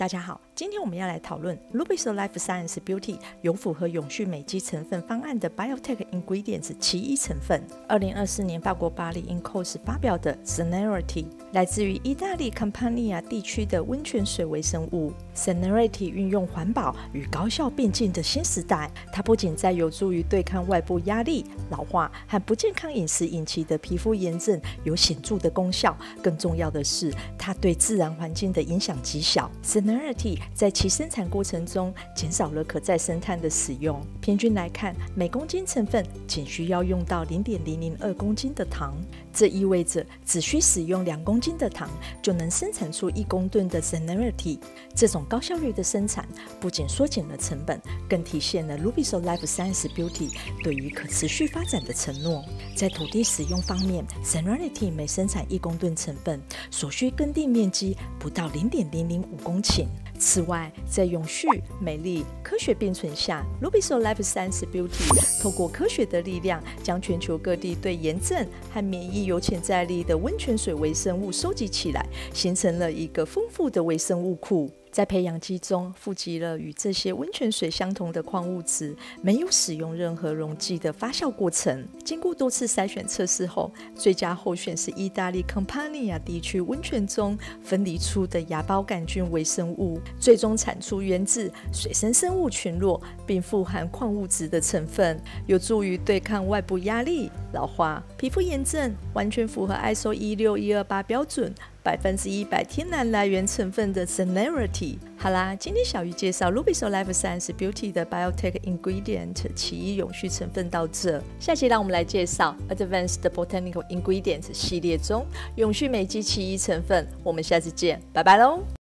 大家好，今天我们要来讨论 Lubrizol Life Science Beauty 有符合永续美肌成分方案的 Biotech Ingredients 其一成分。二零二四年法国巴黎 Incos 发表的 s e n e r i t y 来自于意大利 Campania 地区的温泉水微生物。s e n e r i t y 运用环保与高效并进的新时代，它不仅在有助于对抗外部压力、老化和不健康饮食引起的皮肤炎症有显著的功效，更重要的是，它对自然环境的影响极小。s e n e r i t y 在其生产过程中减少了可再生碳的使用。平均来看，每公斤成分仅需要用到零点零零二公斤的糖，这意味着只需使用两公斤的糖就能生产出一公吨的 Cenerity。这种高效率的生产不仅缩减了成本，更体现了 Lubrizol Life Science Beauty 对于可持续发展的承诺。在土地使用方面，Cenerity 每生产一公吨成分所需耕地面积不到零点零零五公顷。此外，在永续、美丽、科学并存下 l u b i s o Life Science Beauty 透过科学的力量，将全球各地对炎症和免疫有潜在力的温泉水微生物收集起来，形成了一个丰富的微生物库。在培养基中富集了与这些温泉水相同的矿物质，没有使用任何溶剂的发酵过程。经过多次筛选测试后，最佳候选是意大利 Campania 地区温泉中分离出的芽孢杆菌微生物，最终产出源自水生生物群落并富含矿物质的成分，有助于对抗外部压力、老化、皮肤炎症，完全符合 ISO 一六一二八标准。百分之一百天然来源成分的 Cenerity。好啦，今天小鱼介绍 Lubrizol Life Science Beauty 的 Biotech Ingredient 奇异永续成分到这。下期让我们来介绍 Advanced Botanical Ingredients 系列中永续美肌奇异成分。我们下次见，拜拜喽！